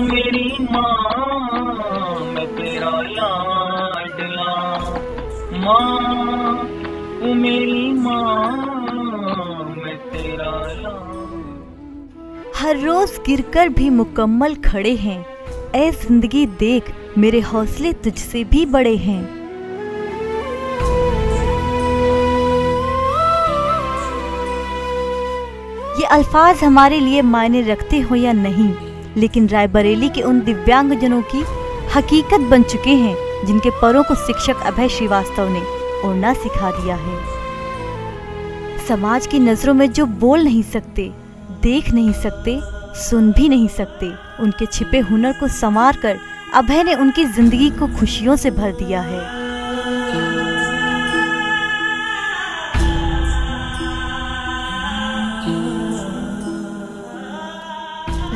मेरी माँ, मैं तेरा लाडला माँ, तू मेरी माँ, मैं तेरा हर रोज गिरकर भी मुकम्मल खड़े हैं। ऐ ज़िंदगी देख, मेरे हौसले तुझसे भी बड़े हैं। ये अल्फाज हमारे लिए मायने रखते हो या नहीं? लेकिन रायबरेली के उन दिव्यांगजनों की हकीकत बन चुके हैं, जिनके परों को शिक्षक अभय श्रीवास्तव ने उड़ना सिखा दिया है। समाज की नज़रों में जो बोल नहीं सकते, देख नहीं सकते, सुन भी नहीं सकते, उनके छिपे हुनर को संवार कर अभय ने उनकी ज़िंदगी को खुशियों से भर दिया है।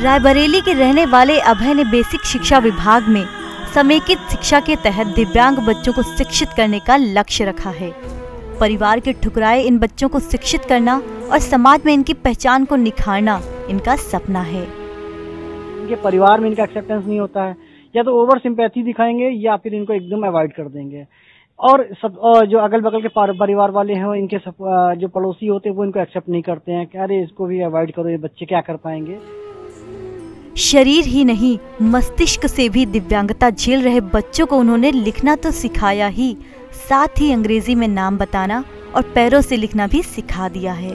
रायबरेली के रहने वाले अभय ने बेसिक शिक्षा विभाग में समेकित शिक्षा के तहत दिव्यांग बच्चों को शिक्षित करने का लक्ष्य रखा है। परिवार के ठुकराए इन बच्चों को शिक्षित करना और समाज में इनकी पहचान को निखारना इनका सपना है। इनके परिवार में इनका एक्सेप्टेंस नहीं होता है। या तो ओवर सिंपैथी दिखाएँगे या फिर इनको एकदम अवॉइड कर देंगे। और सब जो अगल बगल के परिवार वाले हैं इनके सब, जो पड़ोसी होते हैं वो इनको एक्सेप्ट नहीं करते हैं कि अरे इसको भी अवॉइड करो ये बच्चे क्या कर पाएँगे? शरीर ही नहीं मस्तिष्क से भी दिव्यांगता झेल रहे बच्चों को उन्होंने लिखना तो सिखाया ही। साथ ही अंग्रेज़ी में नाम बताना और पैरों से लिखना भी सिखा दिया है।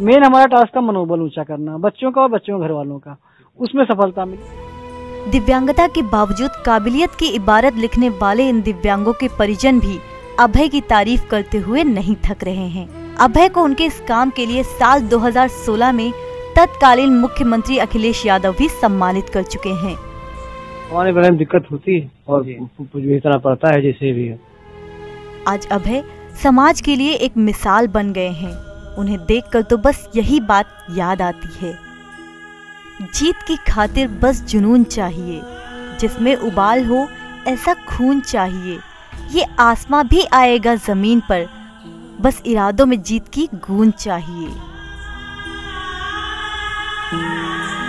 मेन हमारा टास्क था मनोबल ऊँचा करना बच्चों का और बच्चों घर वालों का। उसमें सफलता मिली। दिव्यांगता के बावजूद काबिलियत की इबारत लिखने वाले इन दिव्यांगों के परिजन भी अभय की तारीफ़ करते हुए नहीं थक रहे हैं। अभय को उनके इस काम के लिए साल 2016 में तत्कालीन मुख्यमंत्री अखिलेश यादव भी सम्मानित कर चुके हैं। हमारे बड़े में दिक्कत होती है और कुछ भी इतना पड़ता है जैसे भी है। आज अभय समाज के लिए एक मिसाल बन गए हैं। उन्हें देखकर तो बस यही बात याद आती है। जीत की खातिर बस जुनून चाहिए जिसमें उबाल हो ऐसा खून चाहिए। ये आसमां भी आएगा ज़मीन पर बस इरादों में जीत की गूंज चाहिए। 아!